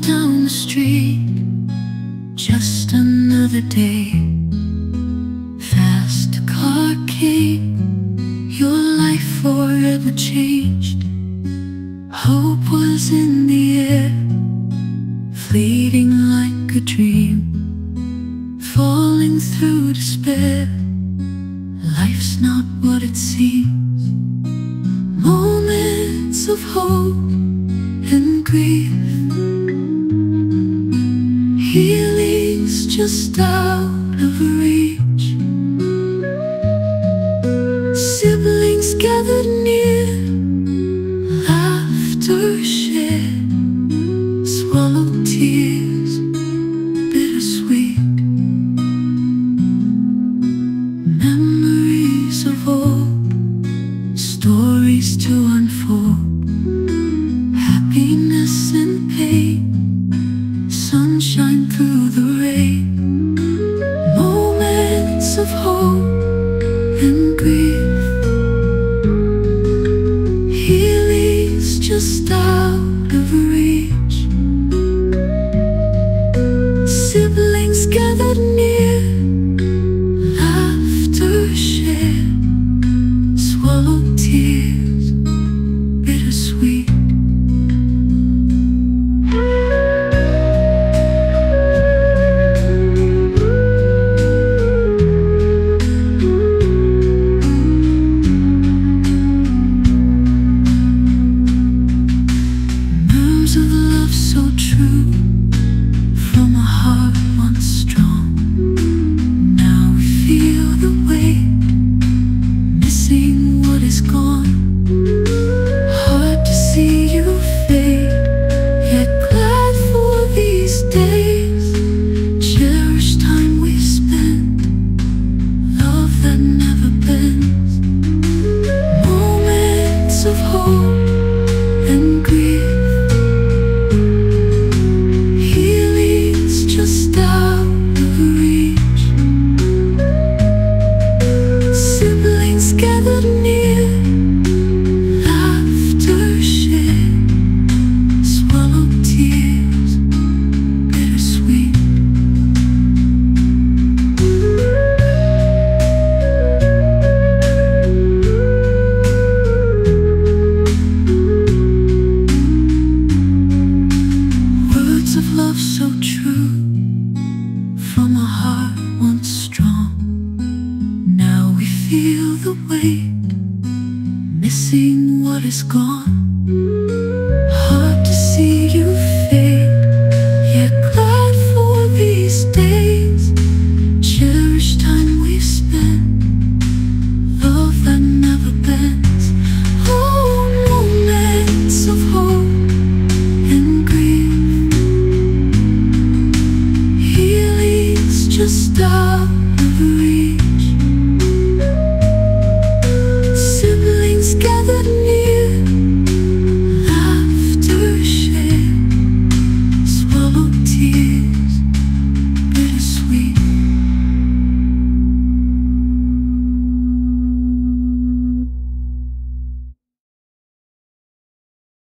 down the street, just another day. Fast car came, your life forever changed. Hope was in the air, fleeting like a dream, falling through despair. Life's not what it seems. Moments of hope and grief. Healing's just out of reach. Siblings gathered near, laughter shared, swallowed tears. Mm-hmm. na, you. feel the weight, missing what is gone.